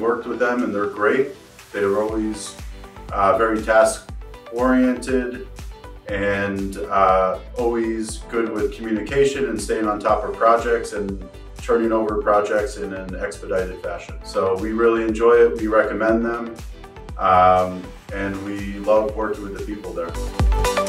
worked with them and they're great. They're always uh, very task oriented and uh, always good with communication and staying on top of projects and turning over projects in an expedited fashion. So we really enjoy it. We recommend them. Um, and we love working with the people there.